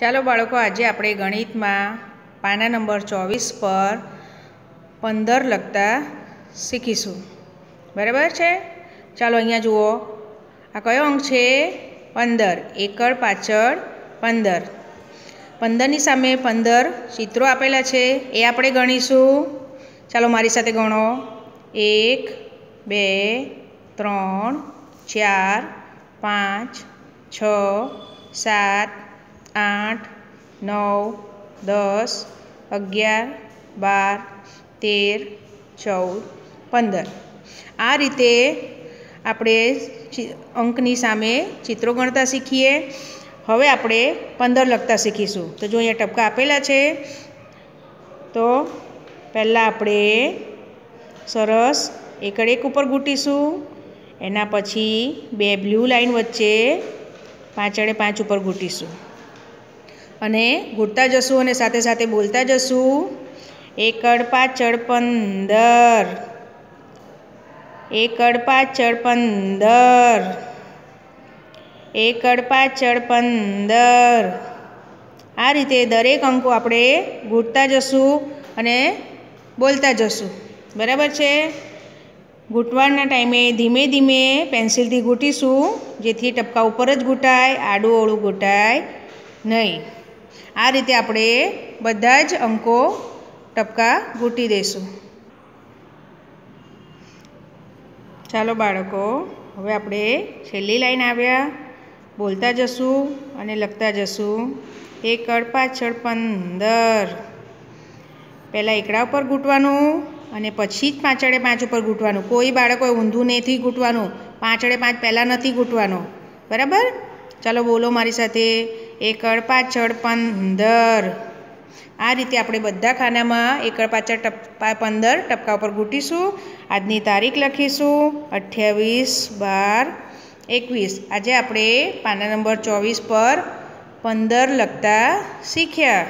ચાલો બાળકો, આજે આપણે ગણિતમાં પાના નંબર ચોવીસ પર પંદર લખતા શીખીશું. બરાબર છે? ચાલો અહીંયા જુઓ. આ કયો અંક છે? પંદર. એકડ પાછળ, પંદર. પંદરની સામે પંદર ચિત્રો આપેલા છે. એ આપણે ગણીશું. ચાલો મારી સાથે ગણો. એક, બે, ત્રણ, ચાર, પાંચ, છ, સાત આઠ, નવ, દસ, અગિયાર, બાર, તેર, ચૌદ, પંદર. આ રીતે આપણે અંકની સામે ચિત્રો ગણતા શીખીએ. હવે આપણે પંદર લખતા શીખીશું. તો જો અહીંયા ટપકા આપેલા છે, તો પહેલાં આપણે સરસ એકડ એક ઉપર ઘૂંટીશું એના પછી બે બ્લુ લાઇન વચ્ચે પાંચડે પાંચ ઉપર ગૂંટીશું. અને ઘૂંટતા જશું અને સાથે સાથે બોલતા જશું. એકડ પાછળ પંદર. એકડ પાછળ પંદર. એકડ પાછળ પંદર. આ રીતે દરેક અંકો આપણે ઘૂંટતા જશું અને બોલતા જશું. બરાબર છે? ઘૂંટવાના ટાઈમે ધીમે ધીમે પેન્સિલથી ઘૂંટીશું, જેથી ટપકા ઉપર જ ઘૂંટાય આડું ઓળું ઘૂંટાય નહીં. આ રીતે આપણે બધા જ અંકો ટપકા ઘૂંટી દઈશું. ચાલો બાળકો, હવે આપણે છેલ્લી લાઈન આવ્યા. બોલતા જશું અને લખતા જશું. એકડ પાછળ પંદર. પહેલાં એકડા ઉપર ઘૂંટવાનું અને પછી જ પાંચડે પાંચ ઉપર ઘૂંટવાનું કોઈ બાળકોએ ઊંધું નથી ઘૂંટવાનું પાંચડે પાંચ પહેલાં નથી ગૂંટવાનું. બરાબર? ચાલો બોલો મારી સાથે. એકડ પાછળ પંદર. આ રીતે આપણે બધા ખાનામાં એકડ પાછળ ટપકા પંદર ટપકા ઉપર ઘૂંટીશું આજની તારીખ લખીશું અઠ્યાવીસ બાર એકવીસ. આજે આપણે પાના નંબર ચોવીસ પર પંદર લખતા શીખ્યા.